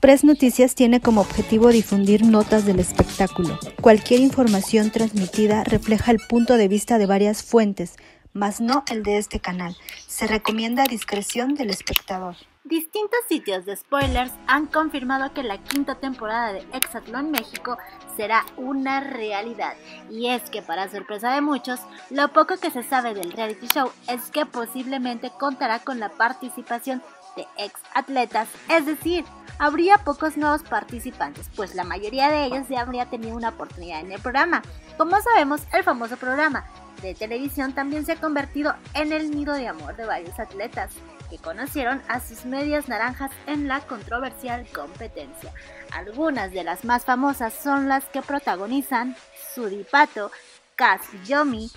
Express Noticias tiene como objetivo difundir notas del espectáculo. Cualquier información transmitida refleja el punto de vista de varias fuentes, mas no el de este canal. Se recomienda discreción del espectador. Distintos sitios de spoilers han confirmado que la quinta temporada de Exatlón México será una realidad. Y es que para sorpresa de muchos, lo poco que se sabe del reality show es que posiblemente contará con la participación de ex atletas, es decir, habría pocos nuevos participantes, pues la mayoría de ellos ya habría tenido una oportunidad en el programa. Como sabemos, el famoso programa de televisión también se ha convertido en el nido de amor de varios atletas que conocieron a sus medias naranjas en la controversial competencia. Algunas de las más famosas son las que protagonizan Sudipato, Cass Yomi,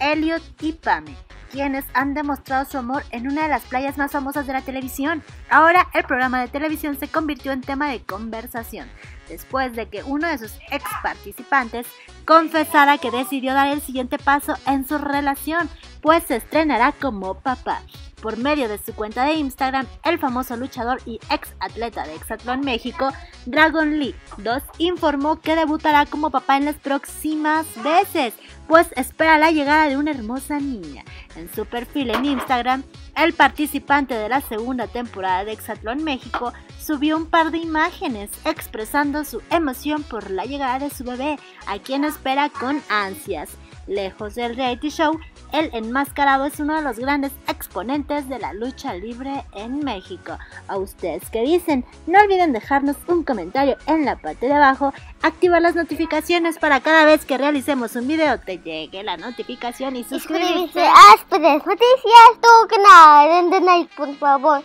Elliot y Pame quienes han demostrado su amor en una de las playas más famosas de la televisión. Ahora el programa de televisión se convirtió en tema de conversación, después de que uno de sus ex participantes confesara que decidió dar el siguiente paso en su relación, pues se estrenará como papá. Por medio de su cuenta de Instagram, el famoso luchador y ex atleta de Exatlón México, Dragon Lee 2, informó que debutará como papá en las próximas veces, pues espera la llegada de una hermosa niña. En su perfil en Instagram, el participante de la segunda temporada de Exatlón México subió un par de imágenes expresando su emoción por la llegada de su bebé, a quien espera con ansias. Lejos del reality show, el enmascarado es uno de los grandes exponentes de la lucha libre en México. ¿A ustedes qué dicen? No olviden dejarnos un comentario en la parte de abajo, activar las notificaciones para cada vez que realicemos un video te llegue la notificación y suscribirse a Noticias, tu canal, en por favor.